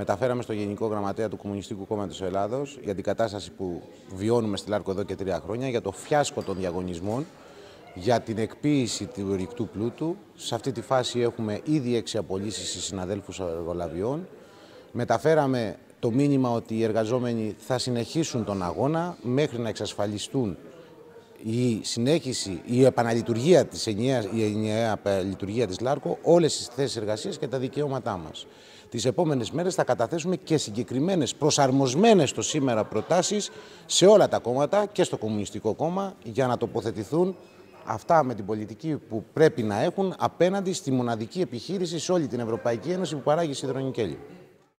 μεταφέραμε στο Γενικό Γραμματέα του Κομμουνιστικού Κόμματος Ελλάδος για την κατάσταση που βιώνουμε στη Λάρκο εδώ και τρία χρόνια, για το φιάσκο των διαγωνισμών, για την εκποίηση του ρηκτού πλούτου. Σε αυτή τη φάση έχουμε ήδη έξι απολύσεις σε συναδέλφους εργολαβιών. Μεταφέραμε το μήνυμα ότι οι εργαζόμενοι θα συνεχίσουν τον αγώνα μέχρι να εξασφαλιστούν η συνέχιση, η επαναλειτουργία της ενιαίας, η ενιαία λειτουργία της ΛΑΡΚΟ, όλες τις θέσεις εργασίας και τα δικαιώματά μας. Τις επόμενες μέρες θα καταθέσουμε και συγκεκριμένες προσαρμοσμένες στο σήμερα προτάσεις σε όλα τα κόμματα και στο Κομμουνιστικό Κόμμα για να τοποθετηθούν αυτά με την πολιτική που πρέπει να έχουν απέναντι στη μοναδική επιχείρηση σε όλη την Ευρωπαϊκή Ένωση που παράγει σιδηρονικέλιο.